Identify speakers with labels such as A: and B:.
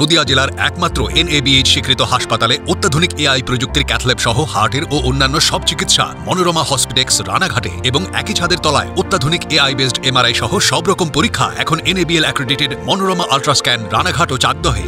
A: নদিয়া জেলার একমাত্র এনএবিএইচ স্বীকৃত হাসপাতালে অত্যাধুনিক এআই প্রযুক্তির ক্যাথল্যাব সহ হার্টের ও অন্যান্য সব চিকিৎসা, মনোরমা হসপিটেক্স, রানাঘাটে এবং একই ছাদের তলায় অত্যাধুনিক এআই বেসড এমআরআই সহ সব রকম পরীক্ষা এখন NABL accredited Manorama ultrascan Ranaghat ও চাকদহে।